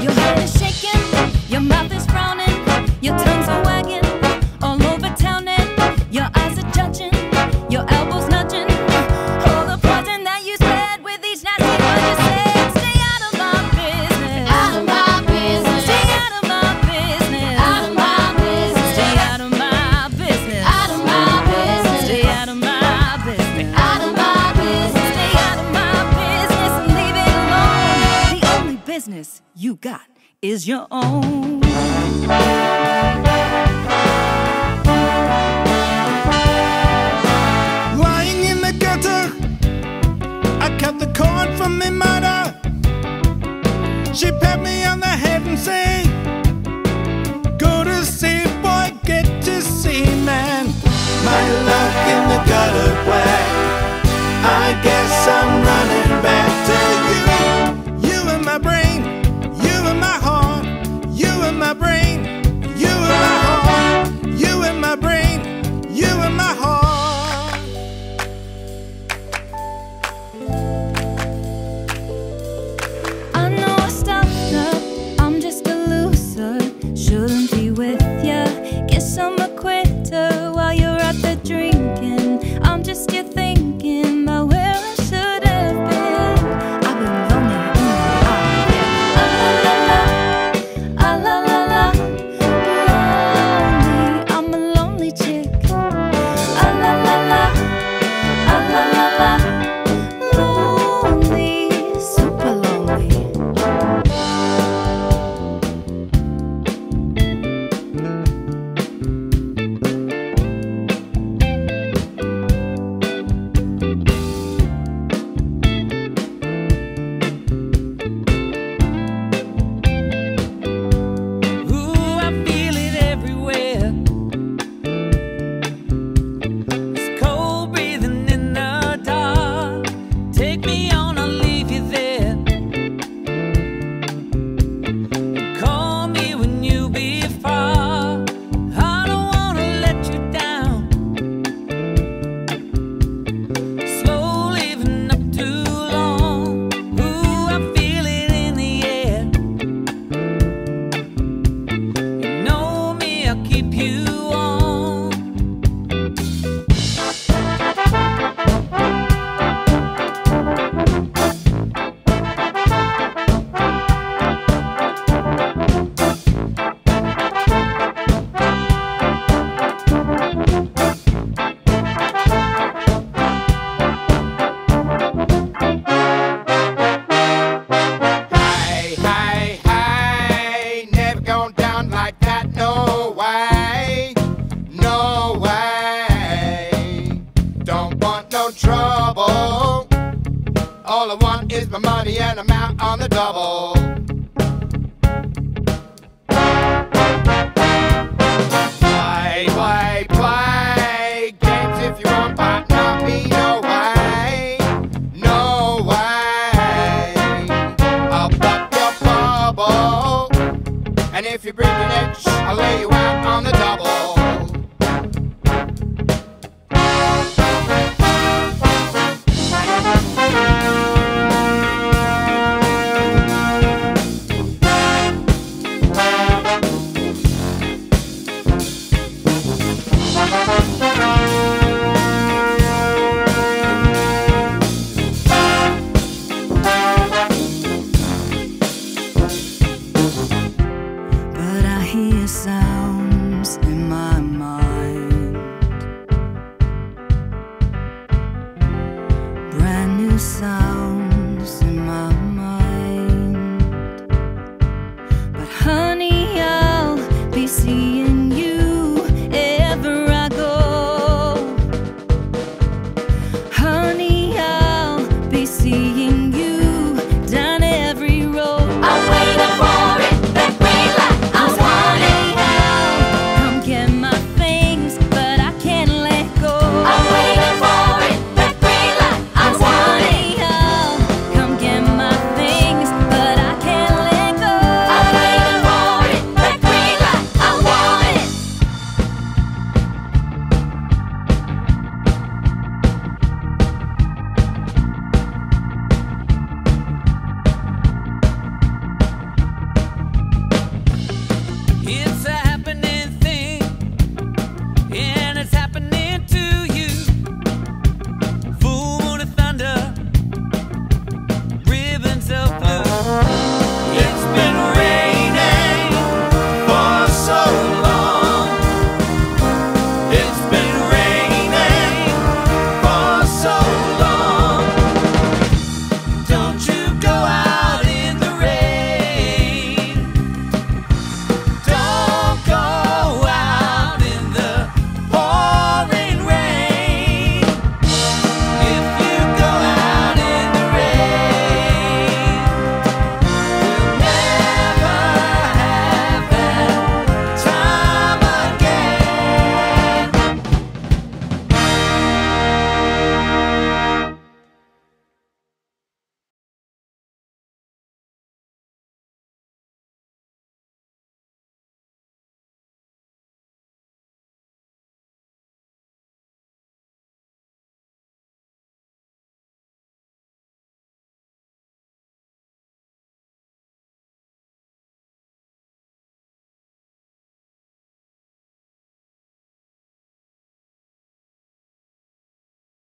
Your head is shaking, your mouth is frowning. is your own. All I want is my money and I'm out on the double. Play, play, play games if you want, but